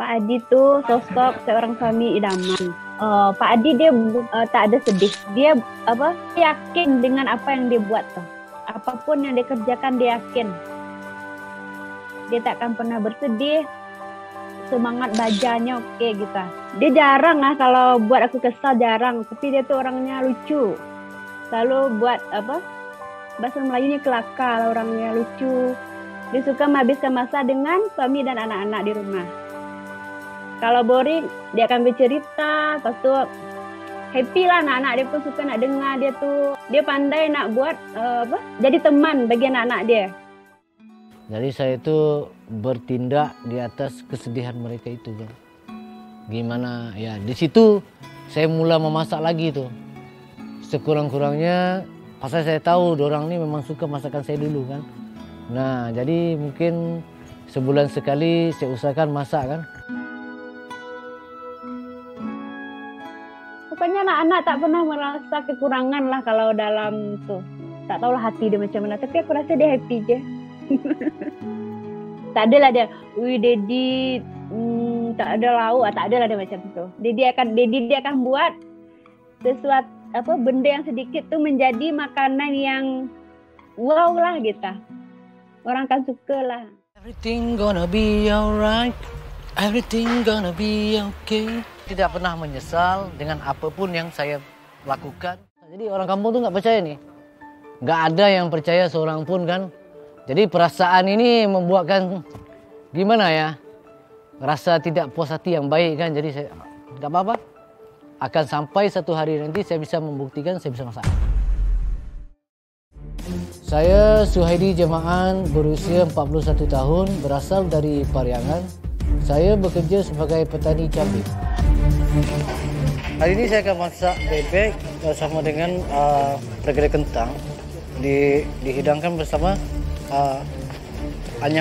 Pak Adi tuh sosok seorang suami idaman. Uh, Pak Adi dia uh, tak ada sedih. Dia apa? Yakin dengan apa yang dia buat tuh. Apa pun yang dia kerjakan dia yakin. Dia tak akan pernah bersedih. Semangat bajanya oke okay, gitu. Dia jarang lah kalau buat aku kesal jarang. Tapi dia tuh orangnya lucu. Selalu buat apa? Bahasa Melayunya kelakar orangnya lucu. Dia suka menghabiskan masa dengan suami dan anak-anak di rumah. Kalau boring, dia akan bercerita, lepas happy lah anak-anak dia pun suka nak dengar dia tu. Dia pandai nak buat uh, apa? Jadi teman bagi anak-anak dia. Jadi saya itu bertindak di atas kesedihan mereka itu kan. Gimana ya di situ saya mula memasak lagi tuh. Sekurang-kurangnya pasal saya tahu orang ini memang suka masakan saya dulu kan. Nah, jadi mungkin sebulan sekali saya usahakan masak kan. Pokoknya anak-anak tak pernah merasa kekurangan lah kalau dalam tu. Tak tahulah hati dia macam mana, tapi aku rasa dia happy je. tak adalah dia, wih daddy hmm, tak ada lauk, tak adalah dia macam tu. Daddy akan daddy dia akan buat sesuatu apa benda yang sedikit tu menjadi makanan yang wow lah gitu orang akan suka lah. Everything gonna be alright. Everything gonna be okay. Tidak pernah menyesal dengan apa pun yang saya lakukan. Jadi orang kampung tuh nggak percaya nih. Nggak ada yang percaya seorang pun kan. Jadi perasaan ini membuatkan gimana ya? Rasa tidak puas hati yang baik kan. Jadi saya nggak apa-apa. Akan sampai satu hari nanti saya bisa membuktikan saya bisa masak. Saya Suhaidi Jema'an berusia 41 tahun berasal dari Pariangan. Saya bekerja sebagai petani cabai. Hari ini saya akan masak bebek bersama dengan uh, pergedel kentang di, dihidangkan bersama uh, anyang